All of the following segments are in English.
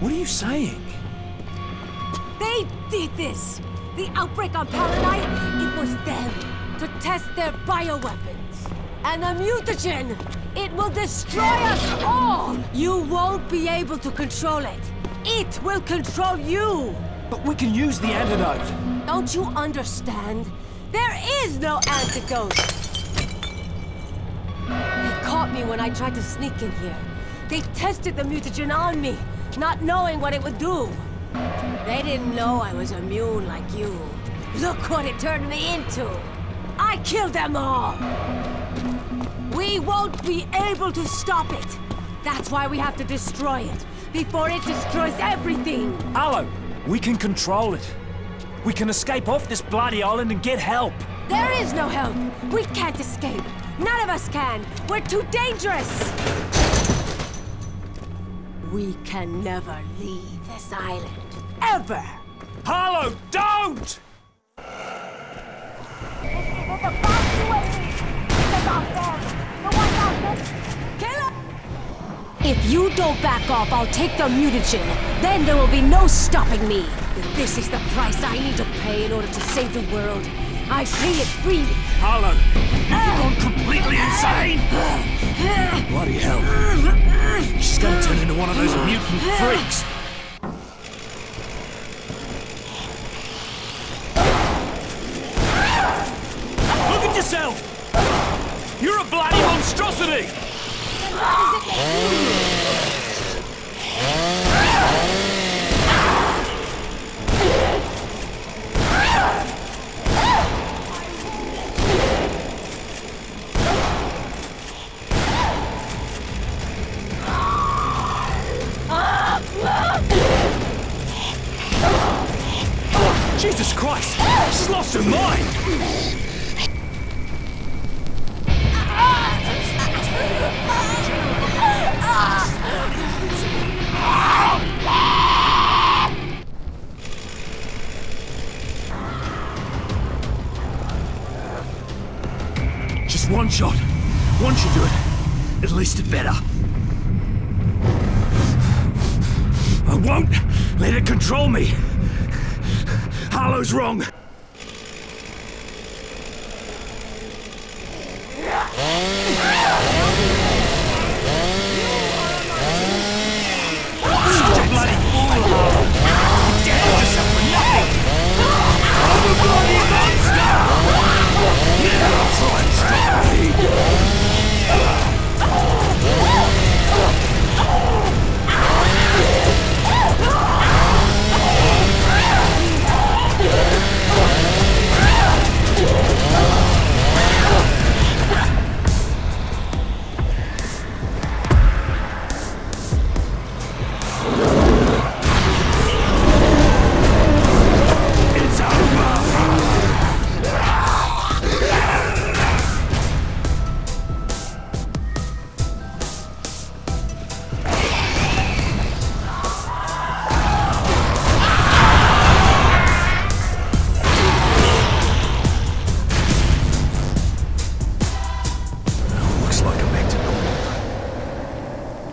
What are you saying? They did this! The outbreak on Palanai, it was them to test their bioweapons. And the mutagen, it will destroy us all! You won't be able to control it. It will control you! But we can use the antidote. Don't you understand? There is no antidote! They caught me when I tried to sneak in here. They tested the mutagen on me, not knowing what it would do. They didn't know I was immune like you. Look what it turned me into! I killed them all! We won't be able to stop it! That's why we have to destroy it, before it destroys everything! Harlow, we can control it. We can escape off this bloody island and get help. There is no help! We can't escape! None of us can! We're too dangerous! We can never leave this island. Ever! Harlow, don't! If you don't back off, I'll take the mutagen. Then there will be no stopping me. If this is the price I need to pay in order to save the world, I pay it freely. Harlow, you've gone completely insane! Bloody hell. She's gonna turn into one of those mutant freaks. Look at yourself! You're a bloody monstrosity! least better. I won't let it control me. Harlow's wrong.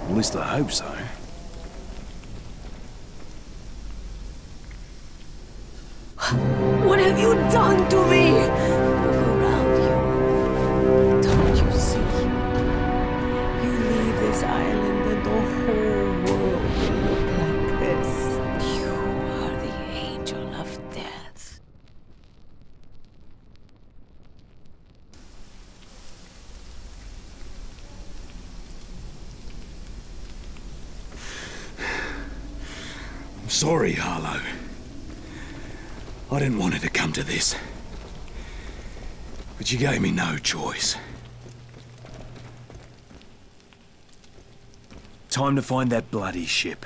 At least I hope so. Sorry, Harlow. I didn't want it to come to this. But you gave me no choice. Time to find that bloody ship.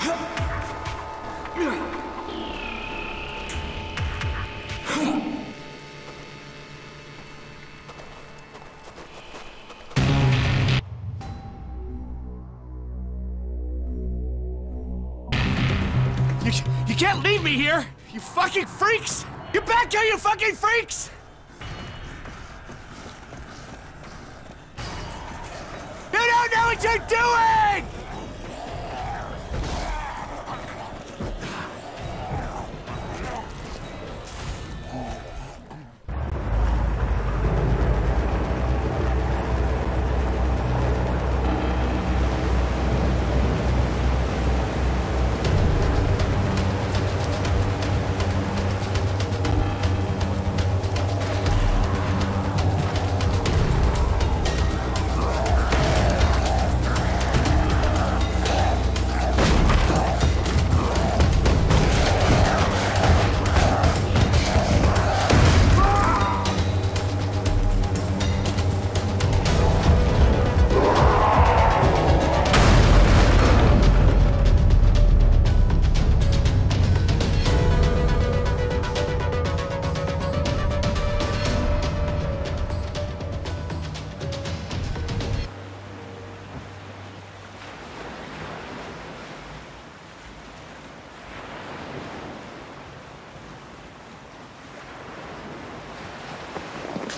You, you can't leave me here! You fucking freaks! Get back here, you fucking freaks! You don't know what you're doing!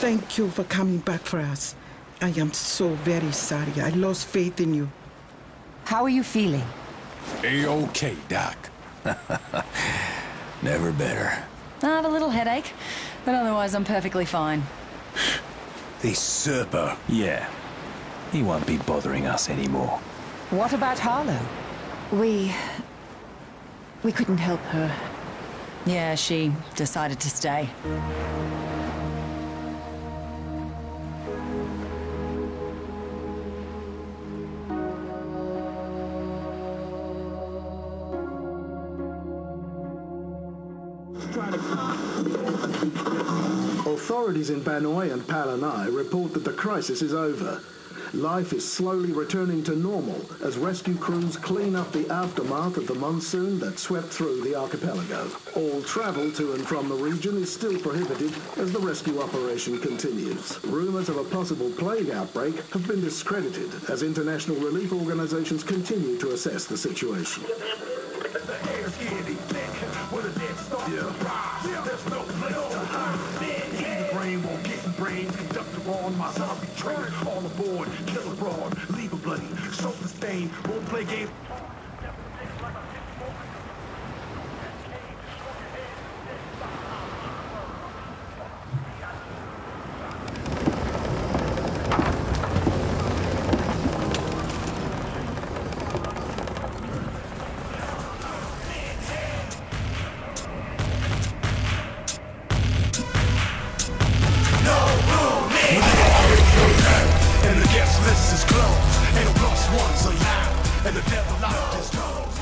Thank you for coming back for us. I am so very sorry. I lost faith in you. How are you feeling? A-OK, Doc. Never better. I have a little headache, but otherwise I'm perfectly fine. The Serpo. Yeah. He won't be bothering us anymore. What about Harlow? We. We couldn't help her. Yeah, she decided to stay. Authorities in Banoi and Palanai report that the crisis is over. Life is slowly returning to normal as rescue crews clean up the aftermath of the monsoon that swept through the archipelago. All travel to and from the region is still prohibited as the rescue operation continues. Rumors of a possible plague outbreak have been discredited as international relief organizations continue to assess the situation. Brain won't get in brains. Conductor on my zombie train. All aboard, kill abroad, leave a bloody, shoulder stain. Won't play games. List is closed. And the lost ones alive. And the devil locked his doors.